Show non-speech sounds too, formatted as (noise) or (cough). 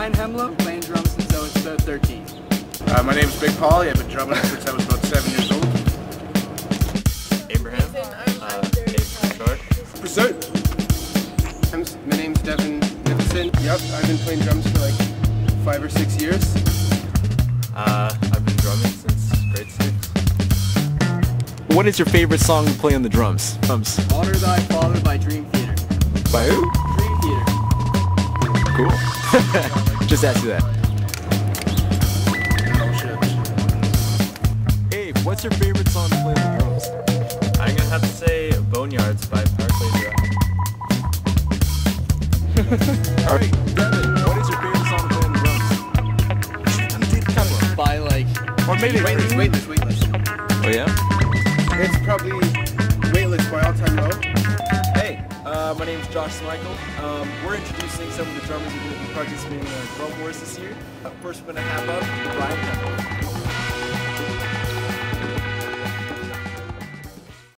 My name is Hemlow, playing drums since I was about 13. Uh, my name is Big Polly. I've been drumming since I was about seven years old. Abraham. Uh, Abe Short. Pursuit. My name's Devin Nicholson. Yep, I've been playing drums for like five or six years. Uh, I've been drumming since grade six. What is your favorite song to play on the drums? Drums. Honor Thy Father by Dream Theater. By who? Dream Theater. Cool. (laughs) Just ask you that. Abe, what's your favorite song to play on the drums? I'm gonna have to say Boneyards by Parkway Drive. (laughs) All right, Devin, what is your favorite song to play on the drums? By like, Or maybe Weightless, weightless, weightless. Oh yeah. It's probably weightless by all time low. Hey, uh, my name is Josh Michael. Um, we're introducing some of the drummers who will be participating in our Drum Wars this year. Uh, first, we're going to have up Bryan Hemlow.